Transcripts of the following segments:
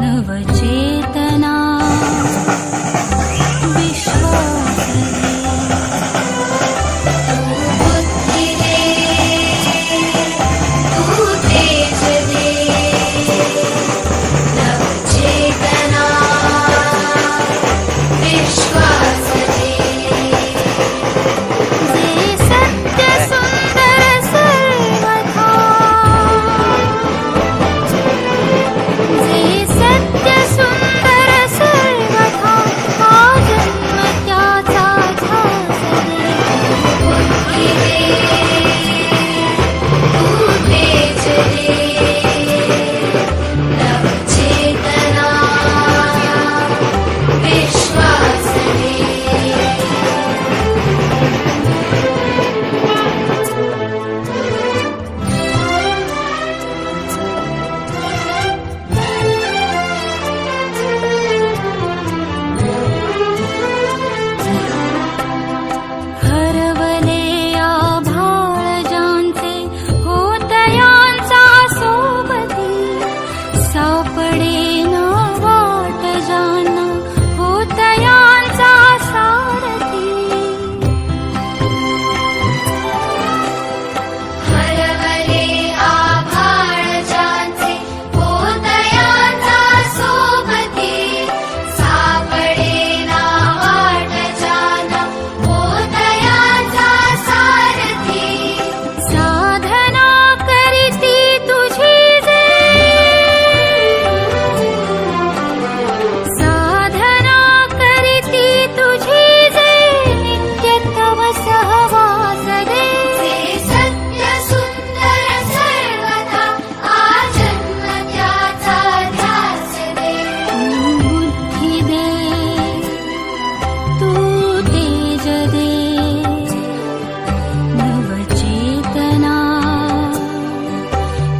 नवचेतना विश्वा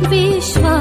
别说